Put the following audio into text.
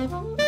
Mm-hmm.